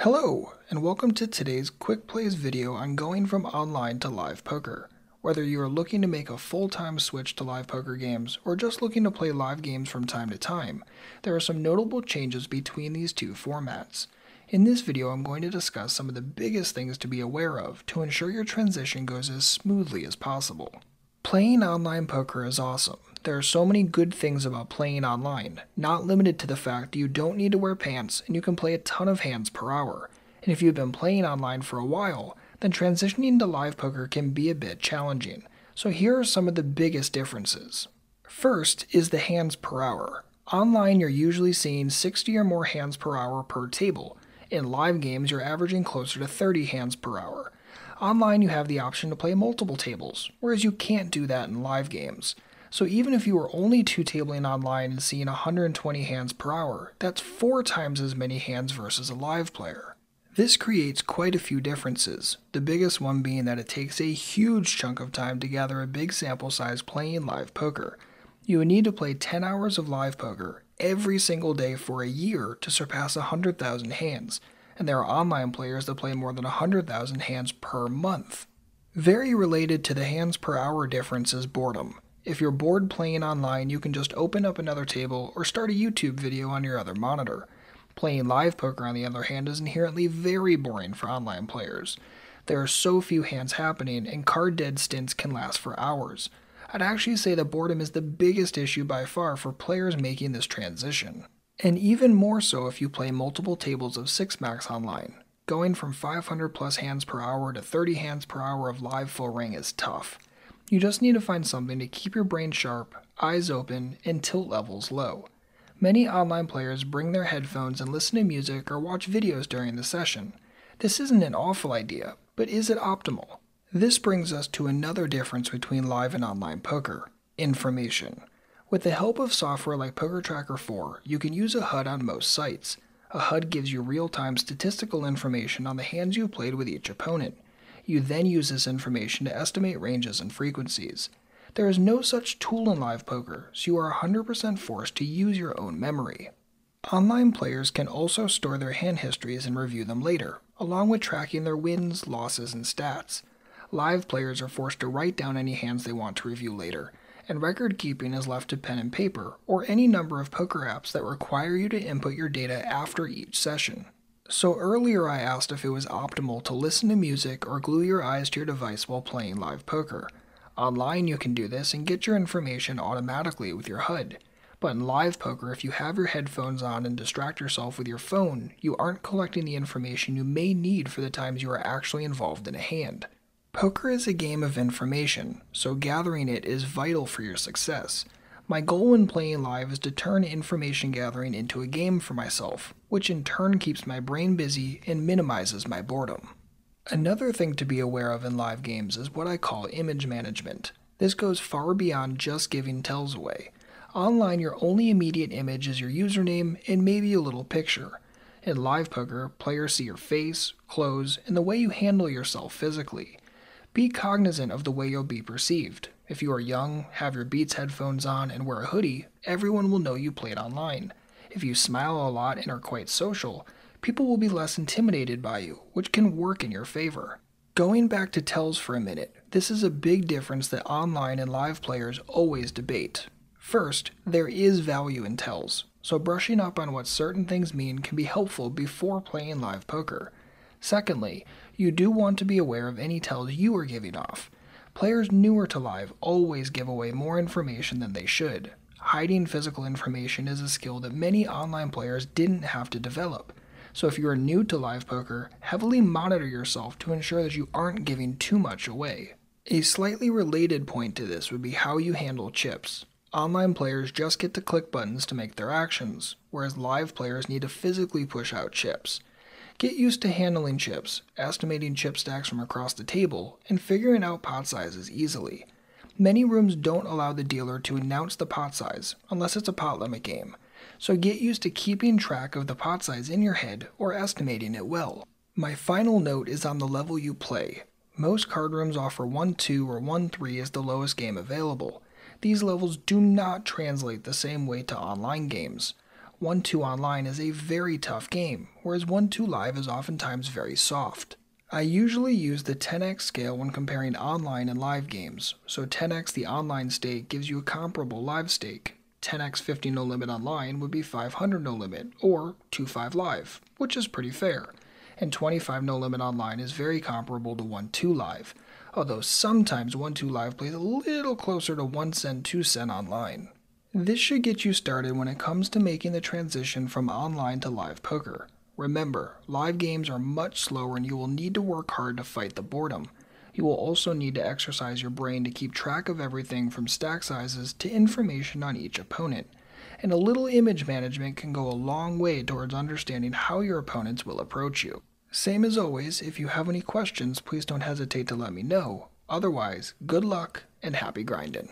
Hello, and welcome to today's Quick Plays video on going from online to live poker. Whether you are looking to make a full time switch to live poker games or just looking to play live games from time to time, there are some notable changes between these two formats. In this video, I'm going to discuss some of the biggest things to be aware of to ensure your transition goes as smoothly as possible. Playing online poker is awesome. There are so many good things about playing online, not limited to the fact that you don't need to wear pants and you can play a ton of hands per hour. And if you've been playing online for a while, then transitioning to live poker can be a bit challenging. So here are some of the biggest differences. First is the hands per hour. Online, you're usually seeing 60 or more hands per hour per table. In live games, you're averaging closer to 30 hands per hour. Online, you have the option to play multiple tables, whereas you can't do that in live games. So even if you were only two tabling online and seeing 120 hands per hour, that's four times as many hands versus a live player. This creates quite a few differences, the biggest one being that it takes a huge chunk of time to gather a big sample size playing live poker. You would need to play 10 hours of live poker every single day for a year to surpass 100,000 hands, and there are online players that play more than 100,000 hands per month. Very related to the hands per hour difference is boredom. If you're bored playing online, you can just open up another table or start a YouTube video on your other monitor. Playing live poker, on the other hand, is inherently very boring for online players. There are so few hands happening, and card dead stints can last for hours. I'd actually say that boredom is the biggest issue by far for players making this transition. And even more so if you play multiple tables of 6 max online. Going from 500 plus hands per hour to 30 hands per hour of live full ring is tough. You just need to find something to keep your brain sharp, eyes open, and tilt levels low. Many online players bring their headphones and listen to music or watch videos during the session. This isn't an awful idea, but is it optimal? This brings us to another difference between live and online poker information. With the help of software like Poker Tracker 4, you can use a HUD on most sites. A HUD gives you real time statistical information on the hands you played with each opponent. You then use this information to estimate ranges and frequencies. There is no such tool in live poker, so you are 100% forced to use your own memory. Online players can also store their hand histories and review them later, along with tracking their wins, losses, and stats. Live players are forced to write down any hands they want to review later, and record keeping is left to pen and paper or any number of poker apps that require you to input your data after each session. So earlier I asked if it was optimal to listen to music or glue your eyes to your device while playing live poker. Online you can do this and get your information automatically with your HUD. But in live poker, if you have your headphones on and distract yourself with your phone, you aren't collecting the information you may need for the times you are actually involved in a hand. Poker is a game of information, so gathering it is vital for your success. My goal when playing live is to turn information gathering into a game for myself, which in turn keeps my brain busy and minimizes my boredom. Another thing to be aware of in live games is what I call image management. This goes far beyond just giving tells away. Online, your only immediate image is your username and maybe a little picture. In live poker, players see your face, clothes, and the way you handle yourself physically. Be cognizant of the way you'll be perceived. If you are young, have your Beats headphones on, and wear a hoodie, everyone will know you played online. If you smile a lot and are quite social, people will be less intimidated by you, which can work in your favor. Going back to tells for a minute, this is a big difference that online and live players always debate. First, there is value in tells, so brushing up on what certain things mean can be helpful before playing live poker. Secondly, you do want to be aware of any tells you are giving off. Players newer to live always give away more information than they should. Hiding physical information is a skill that many online players didn't have to develop. So if you are new to live poker, heavily monitor yourself to ensure that you aren't giving too much away. A slightly related point to this would be how you handle chips. Online players just get to click buttons to make their actions, whereas live players need to physically push out chips. Get used to handling chips, estimating chip stacks from across the table, and figuring out pot sizes easily. Many rooms don't allow the dealer to announce the pot size unless it's a pot limit game, so get used to keeping track of the pot size in your head or estimating it well. My final note is on the level you play. Most card rooms offer 1 2 or 1 3 as the lowest game available. These levels do not translate the same way to online games. 1 2 Online is a very tough game, whereas 1 2 Live is oftentimes very soft. I usually use the 10x scale when comparing online and live games, so 10x the online stake gives you a comparable live stake. 10x 50 no limit online would be 500 no limit, or 25 live, which is pretty fair. And 25 no limit online is very comparable to 1 2 live, although sometimes 1 2 live plays a little closer to 1 cent 2 cent online. This should get you started when it comes to making the transition from online to live poker. Remember, live games are much slower and you will need to work hard to fight the boredom. You will also need to exercise your brain to keep track of everything from stack sizes to information on each opponent. And a little image management can go a long way towards understanding how your opponents will approach you. Same as always, if you have any questions, please don't hesitate to let me know. Otherwise, good luck and happy grinding.